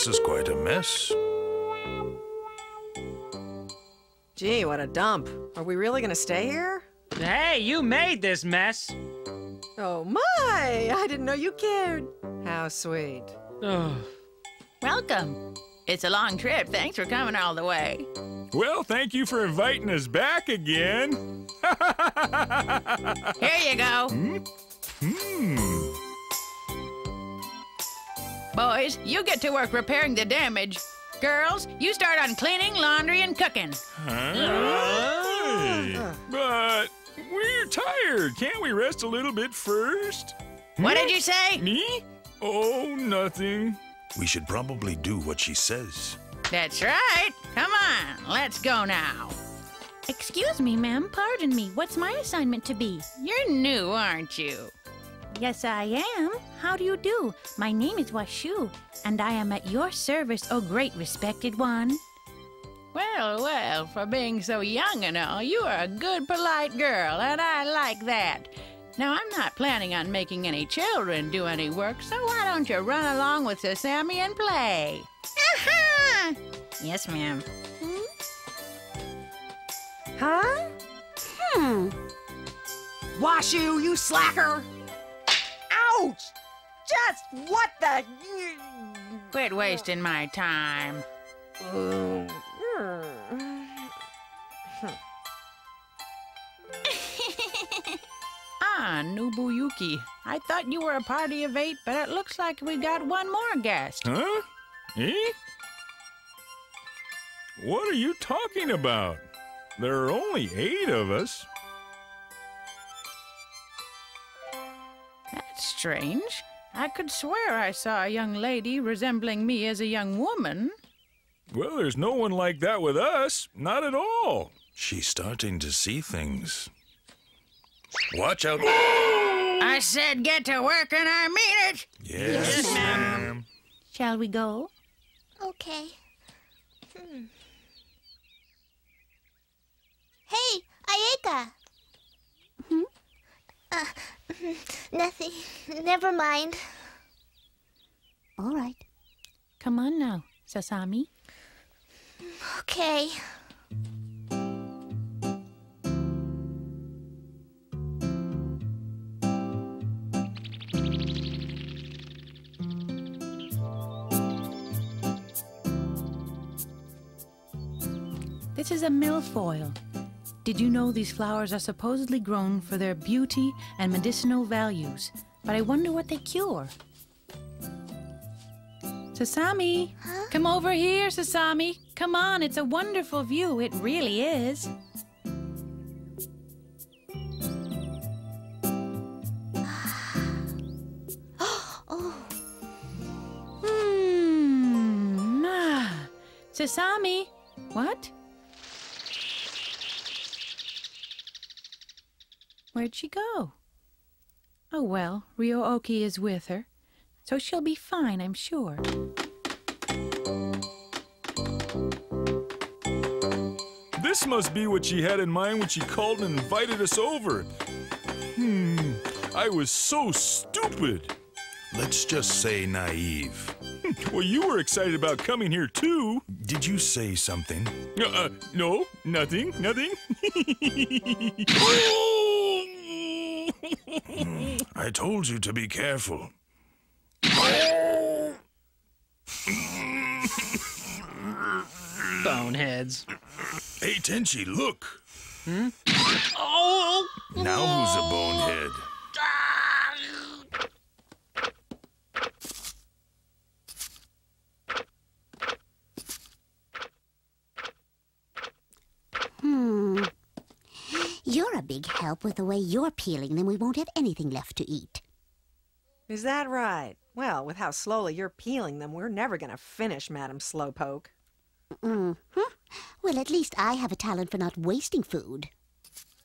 This is quite a mess. Gee, what a dump. Are we really gonna stay here? Hey, you made this mess. Oh my! I didn't know you cared. How sweet. Ugh. Welcome. It's a long trip. Thanks for coming all the way. Well, thank you for inviting us back again. Here you go. Hmm. Boys, you get to work repairing the damage. Girls, you start on cleaning, laundry, and cooking. Hey, but we're tired. Can't we rest a little bit first? What did you say? Me? Oh, nothing. We should probably do what she says. That's right. Come on, let's go now. Excuse me, ma'am. Pardon me. What's my assignment to be? You're new, aren't you? Yes, I am. How do you do? My name is Washu, and I am at your service, O great respected one. Well, well, for being so young and all, you are a good, polite girl, and I like that. Now, I'm not planning on making any children do any work, so why don't you run along with Sammy and play? Aha! Yes, ma'am. Huh? Hmm. Washu, you slacker! Ouch! Just what the? Quit wasting my time. Ah, Nobuyuki. I thought you were a party of eight, but it looks like we got one more guest. Huh? Eh? What are you talking about? There are only eight of us. Strange. I could swear I saw a young lady resembling me as a young woman. Well, there's no one like that with us. Not at all. She's starting to see things. Watch out. I said get to work and I mean it. Yes, ma'am. Shall we go? Okay. Hmm. Hey, Ayeka. Hmm? Uh, nothing. Never mind. All right. Come on now, Sasami. Okay. This is a milfoil. Did you know these flowers are supposedly grown for their beauty and medicinal values? But I wonder what they cure. Sasami, come over here, Sasami. Come on, it's a wonderful view. It really is. Oh, Hmm. Ah. Sasami, what? Where'd she go? Oh well, Ryo-Ohki is with her, so she'll be fine, I'm sure. This must be what she had in mind when she called and invited us over. Hmm. I was so stupid. Let's just say naive. Well, you were excited about coming here too. Did you say something? Uh, uh, no, nothing, nothing. I told you to be careful. Boneheads. Hey, Tenchi, look. Hmm? Oh! Now who's a bonehead? Big help with the way you're peeling them. We won't have anything left to eat. Is that right? Well, with how slowly you're peeling them, we're never gonna finish, Madam Slowpoke. Mm-hmm. Well, at least I have a talent for not wasting food.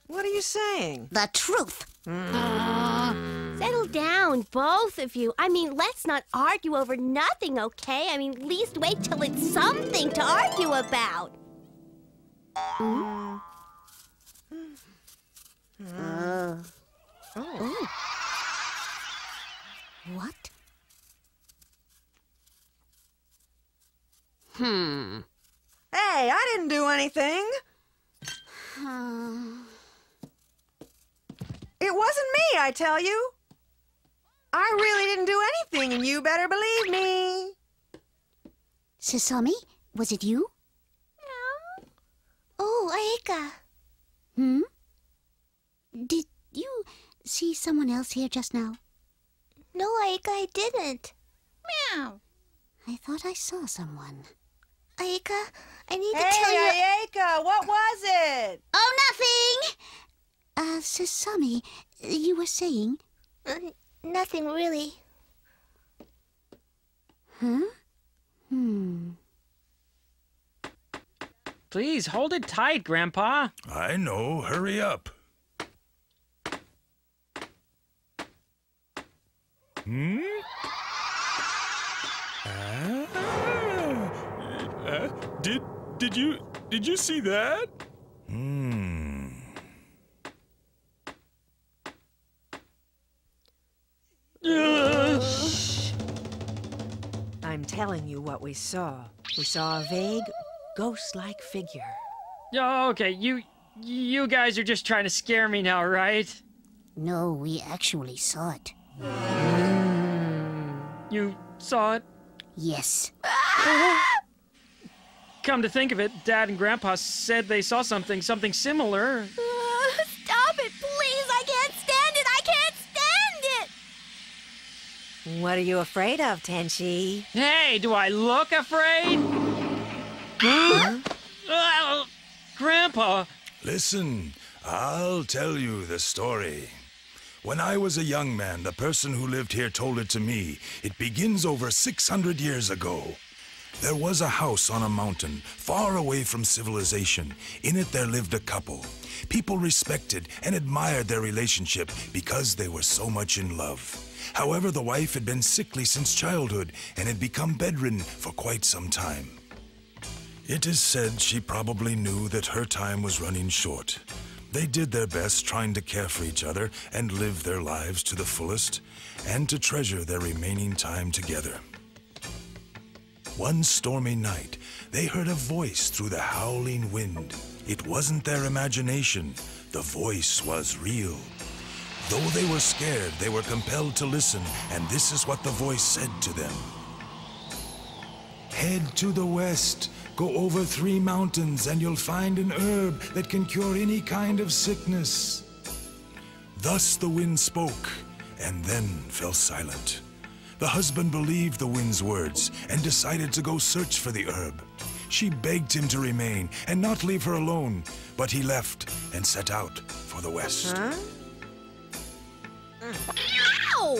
What are you saying? The truth. settle down, both of you. I mean, let's not argue over nothing, okay? I mean, at least wait till it's something to argue about. Mm. Uh. Oh. Ooh. What? Hmm. Hey, I didn't do anything. Hmm. It wasn't me, I tell you. I really didn't do anything, and you better believe me. Sasami, was it you? No. Oh, Ayeka. Hmm? Did you see someone else here just now? No, Ayeka, I didn't. Meow. I thought I saw someone. Ayeka, I need to tell you. Ayeka, what was it? Oh, nothing! Uh, Sasami, you were saying? Uh, nothing really. Huh? Hmm. Please hold it tight, Grandpa. I know. Hurry up. Hmm? Ah. Uh, did did you did you see that? Hmm. I'm telling you what we saw. We saw a vague, ghost-like figure. Oh, okay, you you guys are just trying to scare me now, right? No, we actually saw it. You saw it? Yes. Come to think of it, Dad and Grandpa said they saw something, something similar. Uh, stop it, please. I can't stand it. I can't stand it. What are you afraid of, Tenchi? Hey, do I look afraid? Huh? Oh, Grandpa, Listen, I'll tell you the story. When I was a young man, the person who lived here told it to me. It begins over 600 years ago. There was a house on a mountain, far away from civilization. In it, there lived a couple. People respected and admired their relationship because they were so much in love. However, the wife had been sickly since childhood and had become bedridden for quite some time. It is said she probably knew that her time was running short. They did their best trying to care for each other and live their lives to the fullest, and to treasure their remaining time together. One stormy night, they heard a voice through the howling wind. It wasn't their imagination, the voice was real. Though they were scared, they were compelled to listen, and this is what the voice said to them. Head to the west. Go over three mountains, and you'll find an herb that can cure any kind of sickness. Thus the wind spoke, and then fell silent. The husband believed the wind's words and decided to go search for the herb. She begged him to remain and not leave her alone, but he left and set out for the west. Huh? Ow!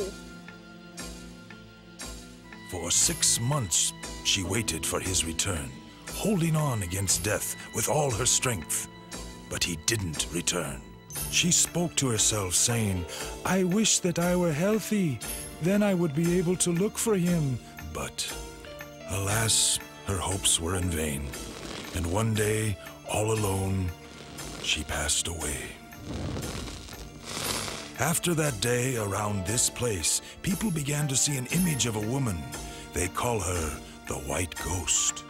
For six months, she waited for his return, holding on against death with all her strength. But he didn't return. She spoke to herself, saying, I wish that I were healthy. Then I would be able to look for him. But, alas, her hopes were in vain. And one day, all alone, she passed away. After that day, around this place, people began to see an image of a woman. They call her the White Ghost.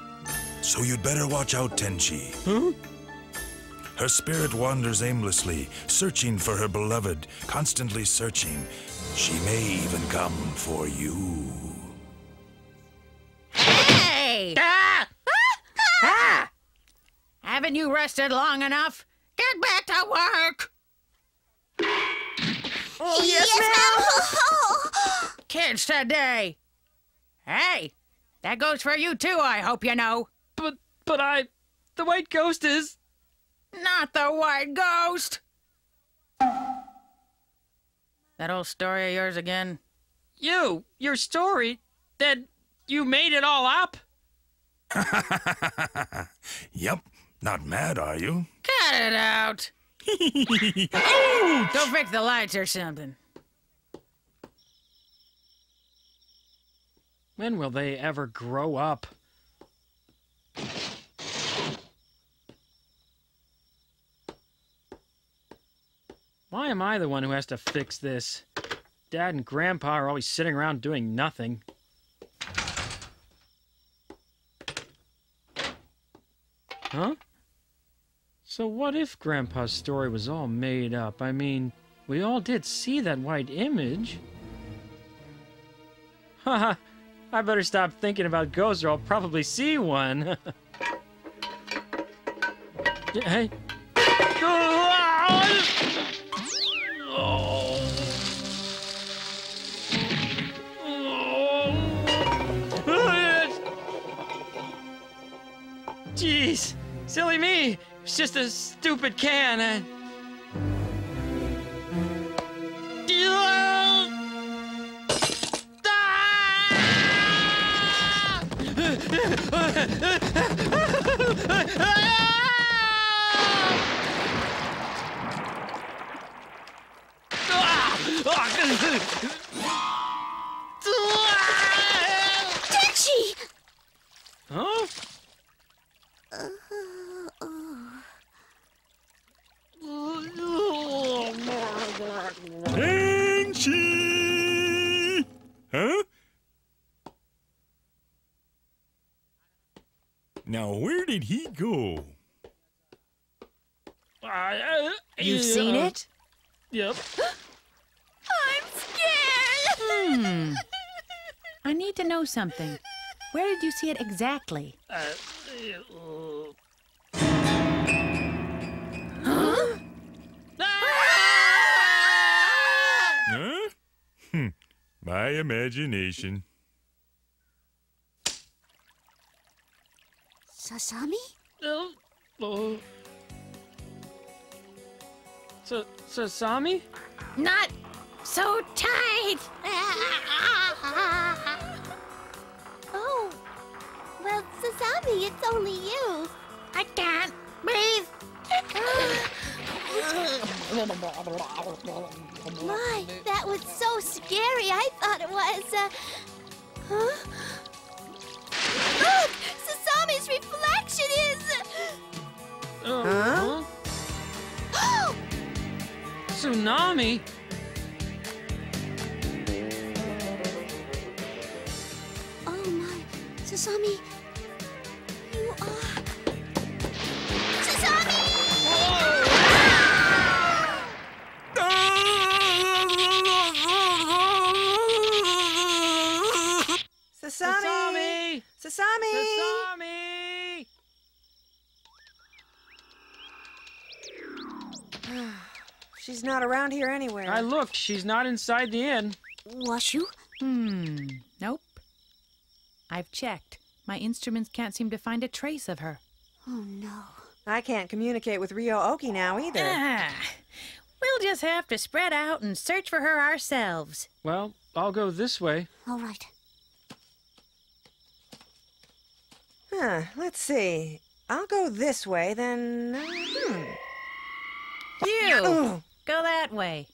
So you'd better watch out, Tenchi. Huh? Her spirit wanders aimlessly, searching for her beloved, constantly searching. She may even come for you. Hey! Ah! Ah! Haven't you rested long enough? Get back to work! Oh, yes, ma'am. Kids today! Hey! That goes for you too, I hope you know. But, but I, the white ghost is. Not the white ghost! That old story of yours again? You, your story, that you made it all up? yep, not mad, are you? Cut it out! Go fix the lights or something. When will they ever grow up? Why am I the one who has to fix this? Dad and Grandpa are always sitting around doing nothing. Huh? So what if Grandpa's story was all made up? I mean, we all did see that white image. Haha, I better stop thinking about ghosts or I'll probably see one. hey. Jeez, silly me. It's just a stupid can. I... Dickie! Huh? Did he go? You've seen it? Yep. I'm scared! Hmm. I need to know something. Where did you see it exactly? Uh. Huh? Hmm. My imagination. Sasami? Oh. oh. So, Sasami? Not so tight! oh, well, Sasami, it's only you. I can't breathe. My, that was so scary. I thought it was. Uh, huh? Look! Uh, Huh? Tsunami? Oh my. Sasami, She's not around here anywhere. I looked. She's not inside the inn. Washu? Hmm. Nope. I've checked. My instruments can't seem to find a trace of her. Oh no. I can't communicate with Ryo-Ohki now either. Ah, we'll just have to spread out and search for her ourselves. Well, I'll go this way. All right. Huh, let's see. I'll go this way, then. uh, Hmm. You! Oh, Go that way.